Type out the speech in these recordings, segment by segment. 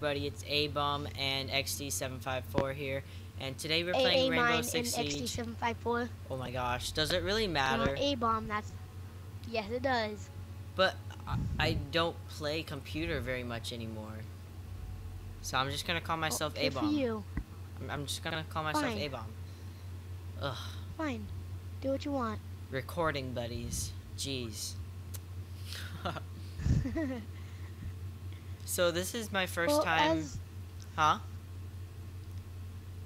everybody, it's A-Bomb and XD754 here, and today we're playing Rainbow Six Siege. XD754. Oh my gosh, does it really matter? A bomb. That's yes, it does. But I- I don't play computer very much anymore. So I'm just gonna call myself oh, for A-Bomb. you. I'm- I'm just gonna call myself. A-Bomb. Ugh, Fine. Do what you want. recording buddies. Jeez. so this is my first well, time, as huh?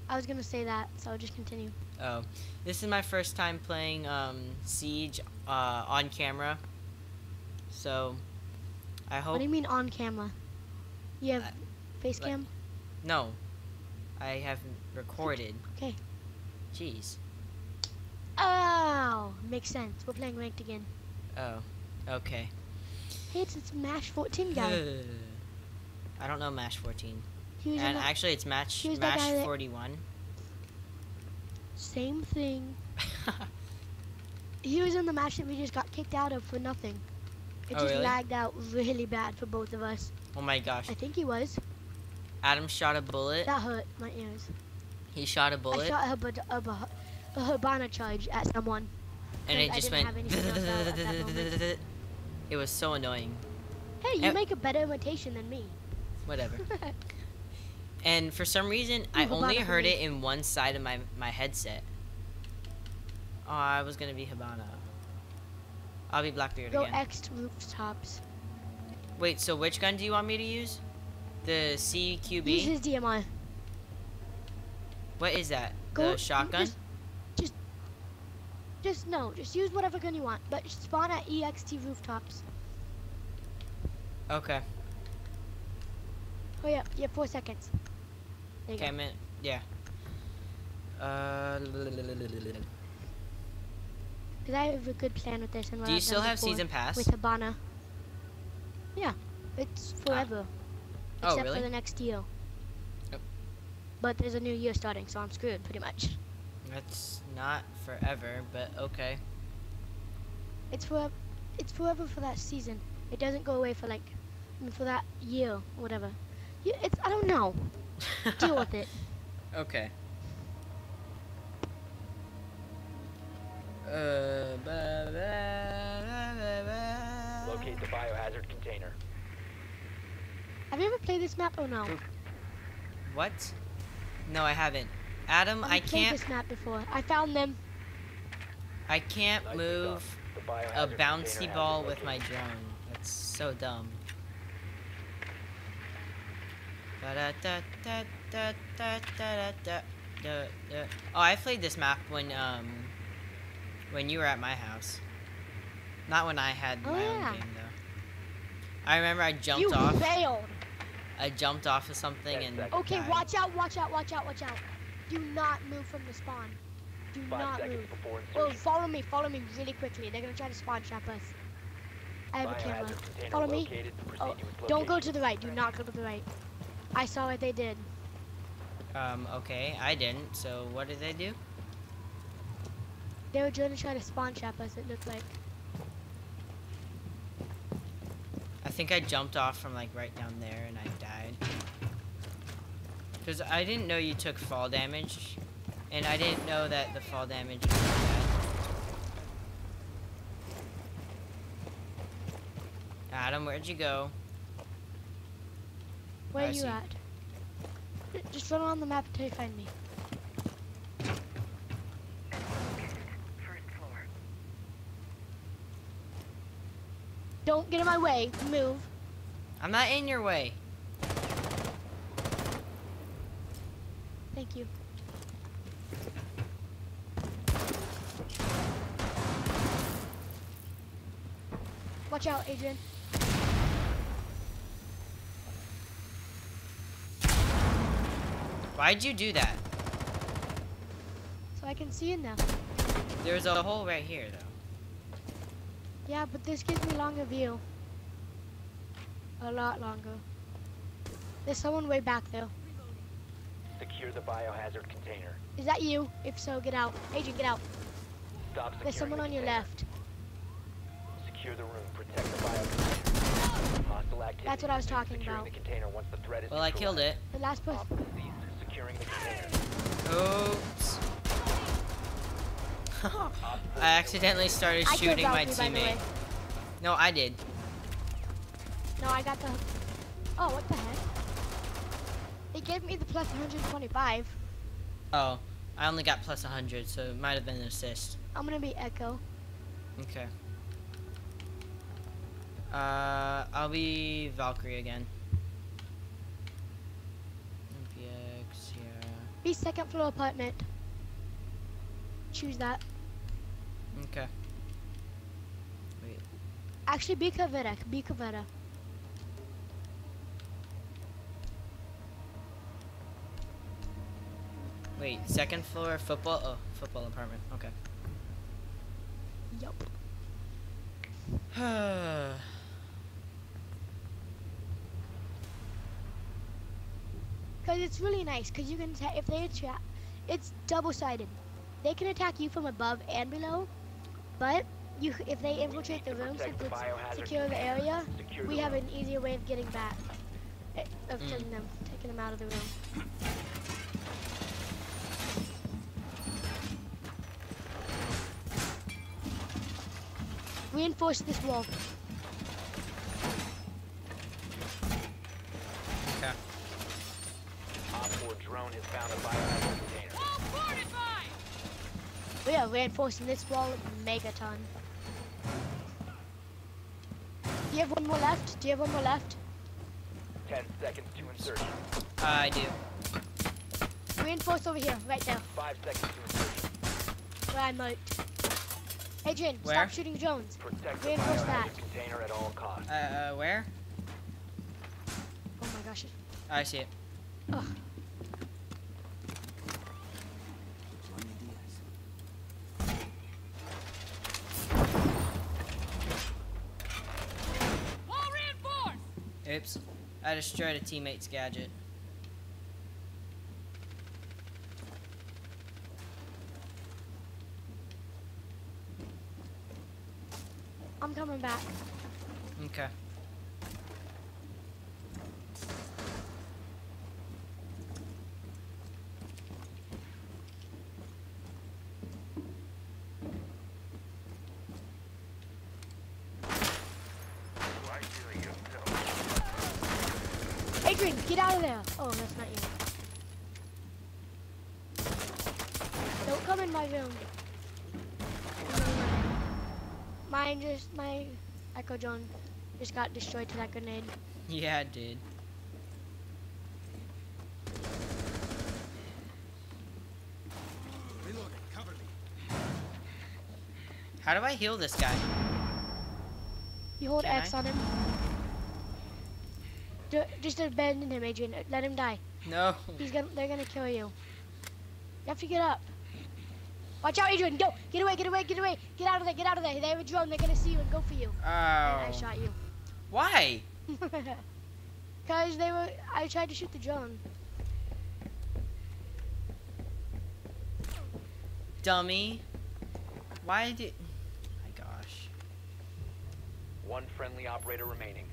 I was gonna say that, so I'll just continue. Oh, this is my first time playing um, Siege uh, on camera. So, I hope. What do you mean on camera? You have face like- cam? No, I haven't recorded. Okay. Jeez. Oh, makes sense. We're playing ranked again. Oh, okay. Hey, it's, it's Mash 14 guy. I don't know Mash 14. He was And actually, it's Match Mash guy that- 41. same thing. He was in the match that we just got kicked out of for nothing. It Oh, just really? lagged out really bad for both of us. oh my gosh. I think he was. Adam shot a bullet. That hurt my ears. He shot a bullet, I shot a, a, a Hibana charge at someone. and it just went. have anything else out at that moment. It was so annoying. Hey, you make a better imitation than me. Whatever. And for some reason, I only heard it in one side of my, my headset. Oh, I was gonna be Hibana. I'll be Blackbeard Go again. X rooftops. Wait, so which gun do you want me to use? The CQB? Use his DMI. What is that? Go the shotgun? Just, just, just no. Just use whatever gun you want, but spawn at EXT rooftops. Okay. Oh yeah, you have four seconds. There Okay, in. Yeah. Uh, Cause I have a good plan with this. And do you still have season pass? With Hibana. Yeah, it's forever. Oh, Except really? for the next year. But there's a new year starting, so I'm screwed pretty much. That's not forever, but okay. It's for, it's forever for that season. It doesn't go away for like, for that year whatever. Yeah, it's I don't know. Deal with it. Okay. Uh, ba- ba- ba- ba- ba. Locate the biohazard container. Have you ever played this map or no? What? No, I haven't. Adam, I've I played can't. this map before. I found them. I can't move a bouncy ball with my drone. That's so dumb. Oh, I played this map when um when you were at my house. Not when I had Oh, my yeah. own game though. I remember I jumped you off. failed. I jumped off of something Ten and seconds. Okay, died. watch out, watch out, watch out, watch out. Do not move from the spawn. Do Five not seconds move. before Oh, insertion. follow me, follow me really quickly. They're gonna try to spawn trap us. I have a camera. Follow me. Oh, don't go to the right. Do not go to the right. I saw what they did. Um, okay, I didn't. So what did they do? They were gonna try to spawn trap us. It looked like. I think I jumped off from like right down there and I died. Because I didn't know you took fall damage. And I didn't know that the fall damage was bad. Adam, where'd you go? Where I are you see. at? Just run around the map until you find me. Don't get in my way. Move. I'm not in your way. Thank you. Watch out, Adrian. Why'd you do that? So I can see in now. There's a hole right here, though. Yeah, but this gives me longer view. A lot longer. There's someone way back though. Secure the biohazard container. Is that you? If so, get out. Agent, get out. Stop There's someone the on your left. Secure the room. Protect the biohazard. Hostile activity. That's what I was talking securing about. the container once the threat is Well, I killed it. The last person. Op cease securing the container. Oops. I accidentally started shooting my Valkyrie, by the way. teammate. No, I did. No, I got the. Oh, what the heck? It gave me the plus 125. Oh, I only got plus 100, so it might have been an assist. I'm gonna be Echo. Okay. Uh, I'll be Valkyrie again. Yeah. Second floor apartment. Choose that. Okay. Wait. Actually, be Caveira. Be Caveira. Wait, second floor football? Oh, football apartment. Okay. Yup. Cause it's really nice. Cause you can attack if they attack. It's double-sided. They can attack you from above and below, but you if they infiltrate the To room since it's secure the area, secure we the have room. an easier way of getting back. eh, Of Mm. taking them, taking them out of the room. Reinforce this wall. Okay. Op 4 drone has found a biohazard container. We are reinforcing this wall megaton. Do you have one more left? Do you have one more left? 10 seconds to insertion. I do. Reinforce over here, right now. 5 seconds to insertion. where I marked. Adrian, Where? stop shooting drones. Protect Reinforce biohazard that. container at all costs. Uh, uh, where? Oh my gosh. I see it. Ugh. Oops. I destroyed a teammate's gadget. I'm coming back. Okay. Adrian, get out of there. Oh, that's not you. Don't come in my room. Mine just, my Echo Drone just got destroyed to that grenade. Yeah, I did. How do I heal this guy? You hold Can X I? on him. Ju- Just abandon him, Adrian. Let him die. No. He's gonna. They're gonna kill you. You have to get up. Watch out, Adrian. Go. Get away. Get away. Get away. Get out of there. Get out of there. They have a drone. They're gonna see you and go for you. Oh. And I oh. shot you. Why? Cause they were. I tried to shoot the drone. Dummy. Why did... My gosh. One friendly operator remaining.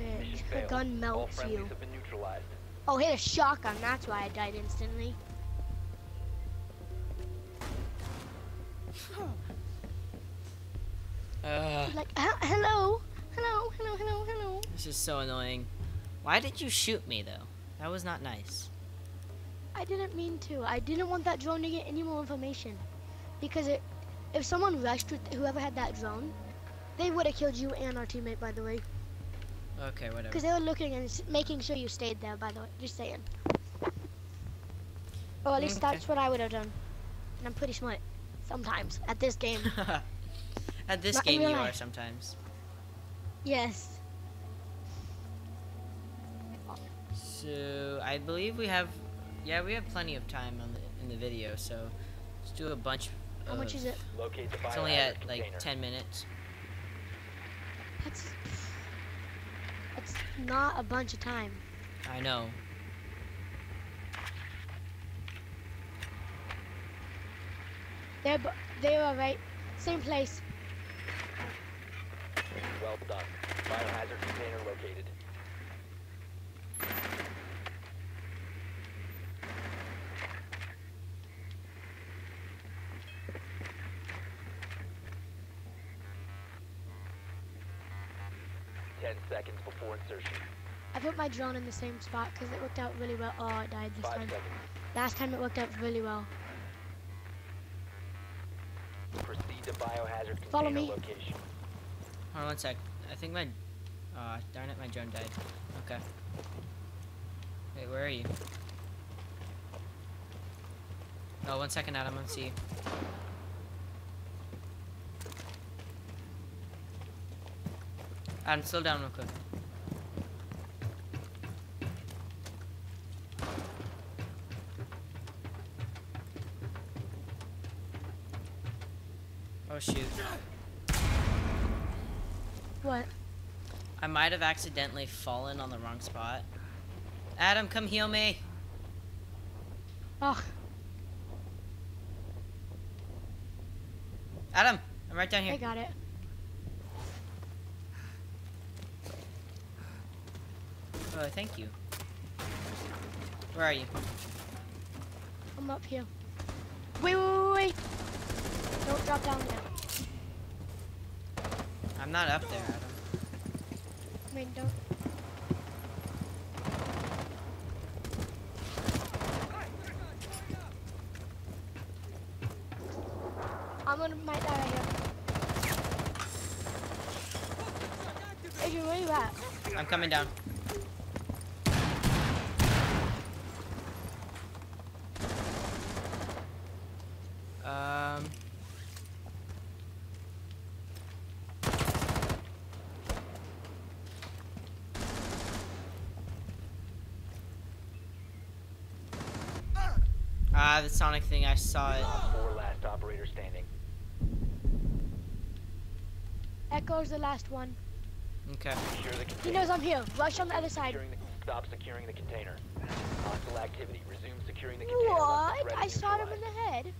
Okay. Mission The failed. gun melts you. have been. Oh, hit a shotgun. That's why I died instantly. Ugh, Like, "Uh, hello, hello, hello, hello, hello. this is so annoying. Why did you shoot me, though? That was not nice. I didn't mean to. I didn't want that drone to get any more information. Because it, if someone rushed with whoever had that drone, they would have killed you and our teammate, by the way. Okay, whatever. Because they were looking and making sure you stayed there, by the way. Just saying. Or at least mm, Okay. that's what I would have done. And I'm pretty smart. Sometimes. At this game. At this Not game, real you are sometimes. yes. So I believe we have, yeah, we have plenty of time on the in the video. So let's do a bunch How much is it? Locate the It's only at like container. 10 minutes. That's that's not a bunch of time. I know. They're bu- they are right, same place. Well done. Biohazard container located. Ten seconds before insertion. I put my drone in the same spot because it worked out really well. Oh, it died this Five time. seconds. Last time it worked out really well. Proceed to biohazard Follow me. location. Hold on one sec. I think my. Aw, darn it, my drone died. Okay. Wait, where are you? Oh, one second, Adam. Let's see. Adam, slow down real quick. Oh shoot. What? I might have accidentally fallen on the wrong spot. Adam, come heal me. Oh, Adam, I'm right down here. I got it. Oh, thank you. Where are you? I'm up here. Wait, wait, wait, wait. Don't drop down there. I'm not up there, Adam. I mean, don't. I'm gonna might die right here. Adrian, where you at? I'm coming down. Um. Ah, the Sonic thing, I saw it. Four last operator standing. Echo's the last one. Okay. He knows I'm here. Rush on the other side. Stop securing the container. Hostile activity. Resume securing the container. What? I shot him in the head.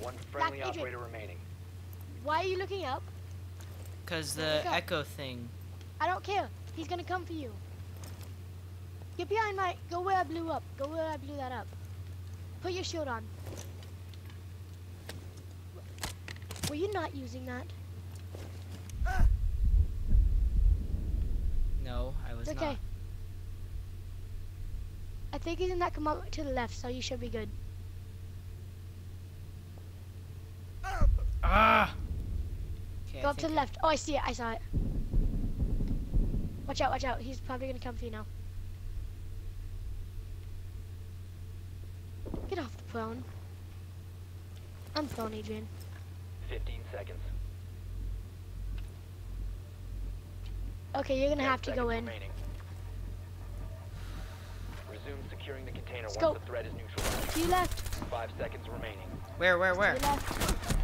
One friendly Adrian. operator remaining. Why are you looking up? Because the go? echo thing. I don't care. He's gonna come for you. Get behind my. Go where I blew up. Go where I blew that up. Put your shield on. Were you not using that? No, I was It's okay. not. I think he's in that come up to the left, so you should be good. Ah! Okay, Go I up to the left. Oh, I see it. I saw it. Watch out, watch out. He's probably gonna come for you now. Get off the phone. I'm phone, Adrian. 15 seconds. Okay, you're gonna have to go in. remaining. Resume securing the container Let's once go. the threat is neutralized. To your left. Five seconds remaining. Where, where, To where? your left.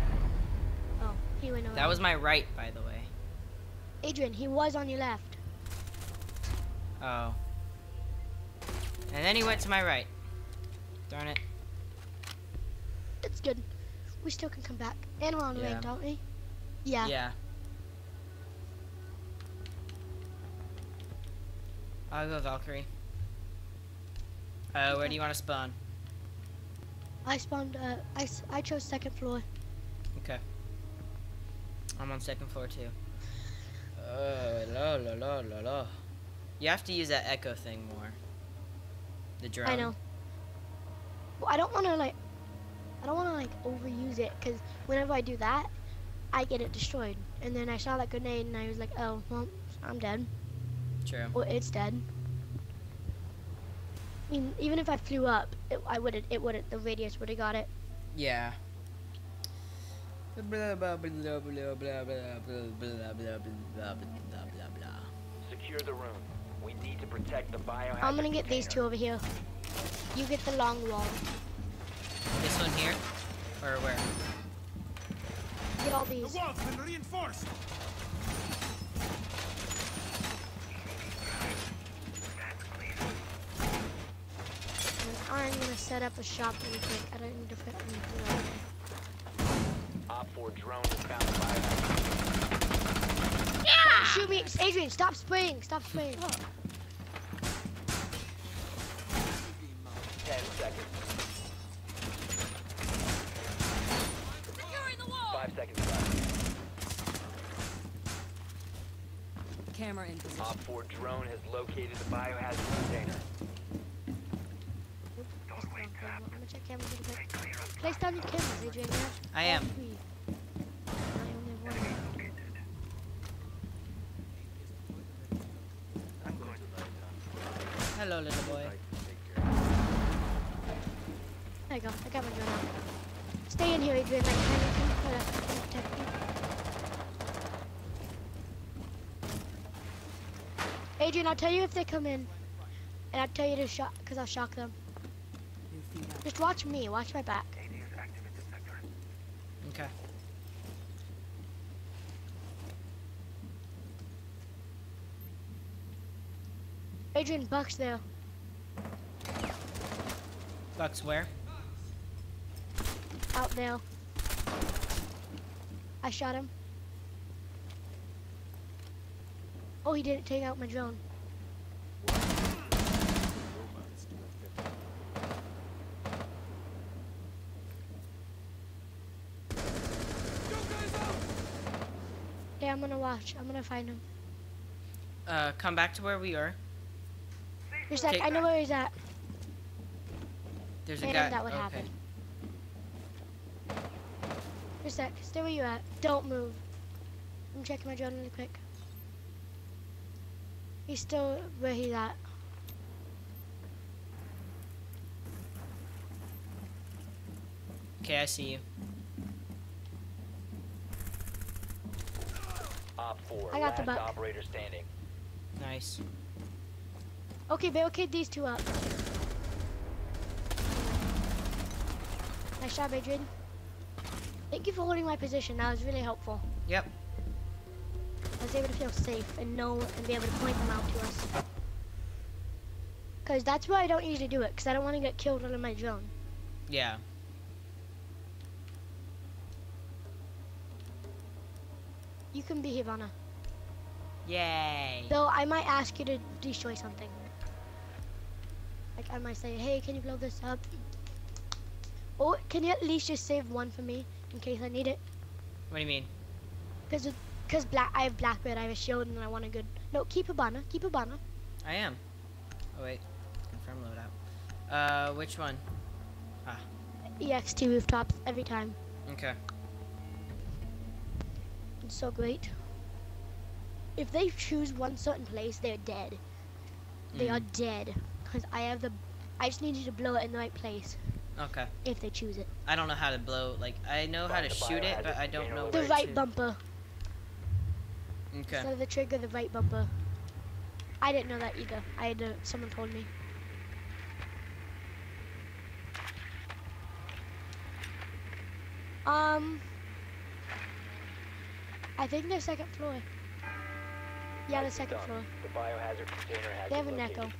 Oh, he went over. That was my right, by the way. Adrian, he was on your left. Oh. And then he went to my right. Darn it. Good. We still can come back. And we're on Yeah. ranked, aren't we? Yeah. Yeah. I'll go Valkyrie. Uh, where do you want to spawn? I spawned, uh, I, I chose second floor. Okay. I'm on second floor too. Oh, la la la la la. You have to use that echo thing more. The drone. I know. Well, I don't want to, like, I don't want to, like, overuse it, because whenever I do that, I get it destroyed. And then I saw that grenade, and I was like, oh, well, I'm dead. True. Well, it's dead. I mean, even if I flew up, it, I wouldn't. it wouldn't. the radius would have got it. Yeah. Blah blah blah blah blah blah blah blah blah blah blah blah blah blah blah. Secure the room. We need to protect the biohazard I'm gonna get these two over here. You get the long wall. This one here, or where? get all The these. wall's been reinforced. I'm gonna set up a shop really quick. I don't need to put anything out there. Op 4 drone has found a biohazard. Shoot me, Adrian! Stop spraying! Stop spraying! 10 seconds. Five seconds left. Camera in position. Op 4 drone has located the biohazard container. That's the wrong thing. I'm gonna check cameras really quick. Place down your cameras, Adrian. I all am. Adrian, I'll tell you if they come in, and I'll tell you to shock, cause I'll shock them. New feed out. Just watch me. Watch my back. Okay. Adrian, Buck's there. Bucks where? Out there. I shot him. Oh, he didn't take out my drone. Yeah, I'm gonna watch. I'm gonna find him. Uh, come back to where we are. Like, Take- I know where he's at. There's a And guy. that would okay. happen. Just a sec. Stay where you at. Don't move. I'm checking my drone really quick. He's still where he's at. Okay, I see you. Op 4, I got the last buck. operator standing. Nice. Okay, barricade these two up. Nice job, Adrian. Thank you for holding my position. That was really helpful. Yep. Able to feel safe and know and be able to point them out to us. Because that's why I don't usually do it, because I don't want to get killed under my drone. Yeah. You can be Hibana. Yay. Though I might ask you to destroy something. Like I might say, hey, can you blow this up? Or can you at least just save one for me in case I need it? What do you mean? Because because black I have Blackbeard, I have a shield, and I want a good. No, keep Hibana, keep Hibana. I am. Oh wait. Confirm loadout. Uh, which one? Ah. EXT rooftops every time. Okay. It's so great. If they choose one certain place, they're dead. They are Mm, dead. Because I have the. I just need you to blow it in the right place Okay. if they choose it. I don't know how to blow. Like I know how to shoot it, but I don't know The right to. bumper. Okay. Instead of the trigger, the right bumper. I didn't know that either. I had to, someone told me. Um, I think they're second floor. Yeah, the second floor. The biohazard container has They have been an located. echo.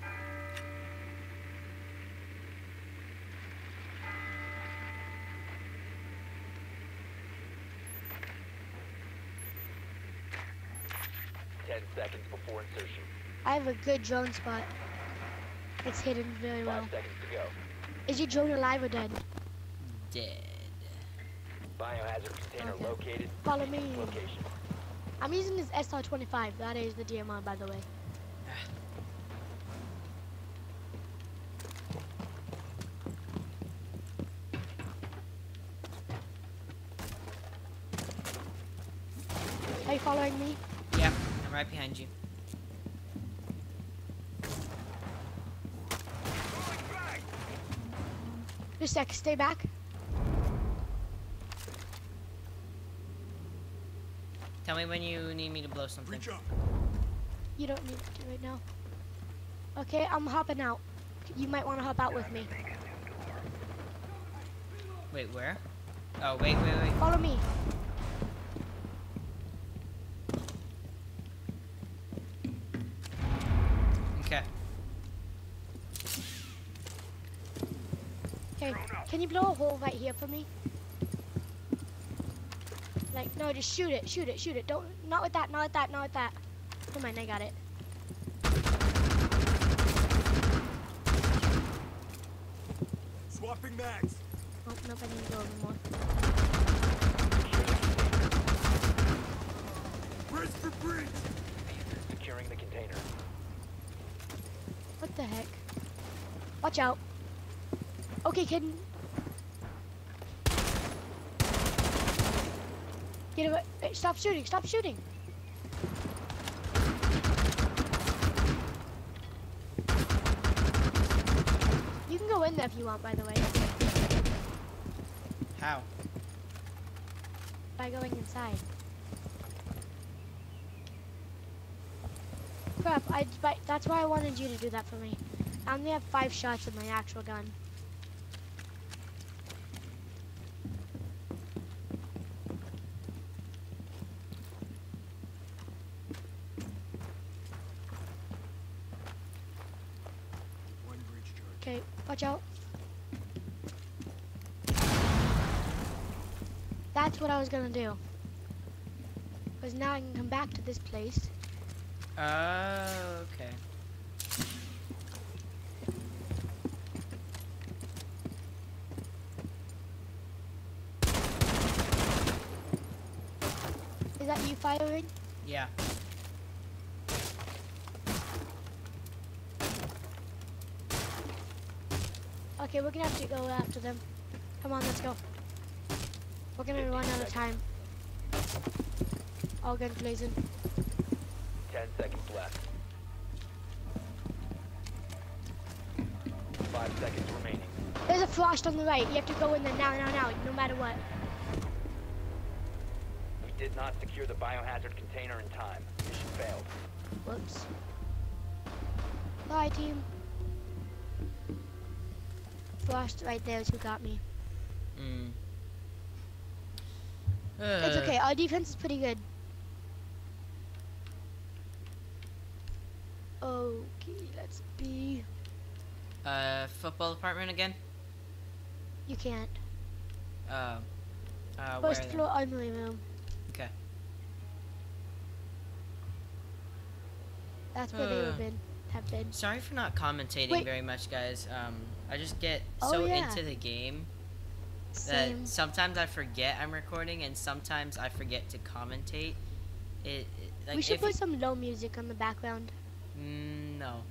Ten seconds before insertion. I have a good drone spot. It's hidden very Five well. seconds to go. Is your drone alive or dead? Dead. Biohazard container Okay. located. Follow me. Location. I'm using this SR25. That is the DMR, by the way. Are you following me? Yep. I'm right behind you. Just a sec. Stay back. Tell me when you need me to blow something. Reach up. You don't need to right now. Okay, I'm hopping out. You might want to hop out with me. Wait, where? Oh, wait, wait, wait. Follow me. Okay, can you blow a hole right here for me? Like, no, just shoot it, shoot it, shoot it. Don't, not with that, not with that, not with that. Never mind, I got it. Swapping mags. Oh, nope, I didn't go anymore. Brace for breach. Securing the container. What the heck? Watch out. Okay, kid. Get away. Hey, stop shooting, stop shooting. You can go in there if you want, by the way, How? by going inside. Crap, I, that's why I wanted you to do that for me. I only have five shots with my actual gun. One breach charge. Okay, watch out. That's what I was gonna do. Because now I can come back to this place. Oh, okay. Is that you firing? Yeah. Okay, we're gonna have to go after them. Come on, let's go. We're gonna run out of time. All guns blazing. Ten seconds left. Five seconds remaining. There's a frost on the right. You have to go in there now, now, now, no matter what. We did not secure the biohazard container in time. Mission failed. Whoops. Bye, team. Frost right there is who got me. Mm. It's Uh, okay. Our defense is pretty good. Okay, let's be. Uh, football department again? You can't. Uh, uh, where First floor armory room. Okay. That's where they Uh. have been. Have been. Sorry for not commentating Wait. very much, guys. Um, I just get Oh, so yeah. into the game that Same. sometimes I forget I'm recording, and sometimes I forget to commentate. It, it like we should if put some low music on the background. mm, no,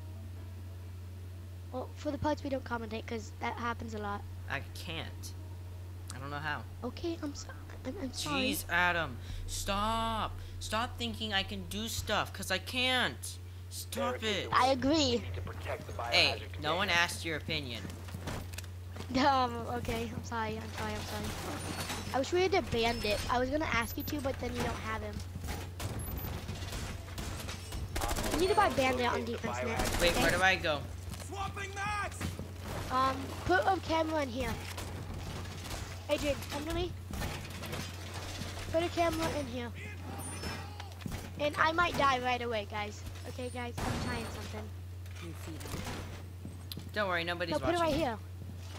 Well, for the parts we don't commentate because that happens a lot. I can't. I don't know how. Okay, I'm sorry. I'm, I'm sorry. Jeez, Adam, stop! Stop thinking I can do stuff, cause I can't. Stop it. I agree. We need to protect the biohazard Hey, no one asked your opinion. Um, okay, I'm sorry, I'm sorry, I'm sorry. I wish we had a bandit. I was gonna ask you to, but then you don't have him. You need to buy bandit on defense now. Wait, okay? where do I go? Swapping mags. Um, put a camera in here. Adrian, come to me. Put a camera in here. And I might die right away, guys. Okay, guys, I'm trying something. New feed on. Don't worry, nobody's No, put it watching. right here.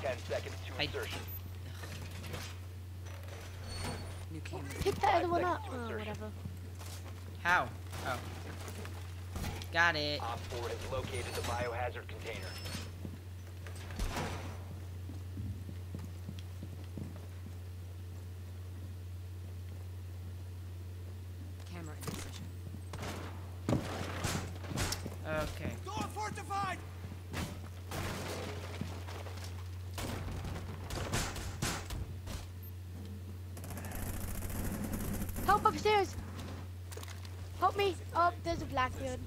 Ten seconds to I- insertion. New camera. Pick that other one up. to Oh, whatever. How? Oh. Got it. Op 4 has located the biohazard container. Camera in position. Okay. Door fortified. Help upstairs! Help me! Oh, there's a Blackbeard.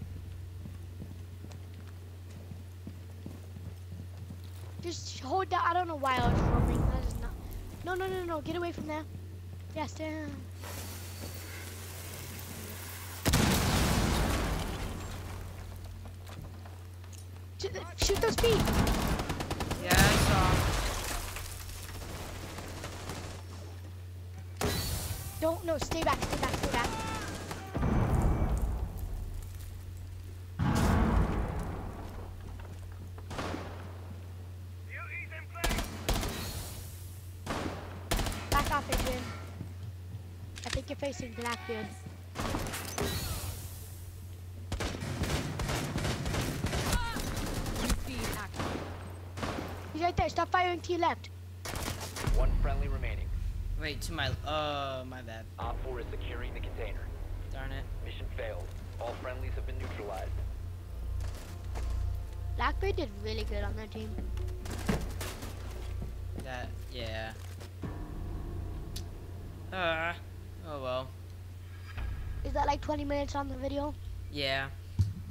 Just hold down. I don't know why I was filming. That is not. No, no, no, no. Get away from there. Yes. Shoot, shoot those feet! Yeah, I saw. Don't, no, stay back, facing Blackbeard. New feed active. He's right there. Stop firing to your left. One friendly remaining. Wait, to my. uh, my bad. Op 4 is securing the container. Darn it. Mission failed. All friendlies have been neutralized. Blackbeard did really good on their team. That. Yeah. Uh. Oh well. Is that like 20 minutes on the video? Yeah.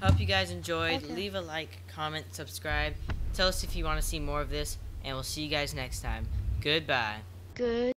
Hope you guys enjoyed. Okay. Leave a like, comment, subscribe. Tell us if you want to see more of this, and we'll see you guys next time. Goodbye. Good.